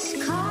It's.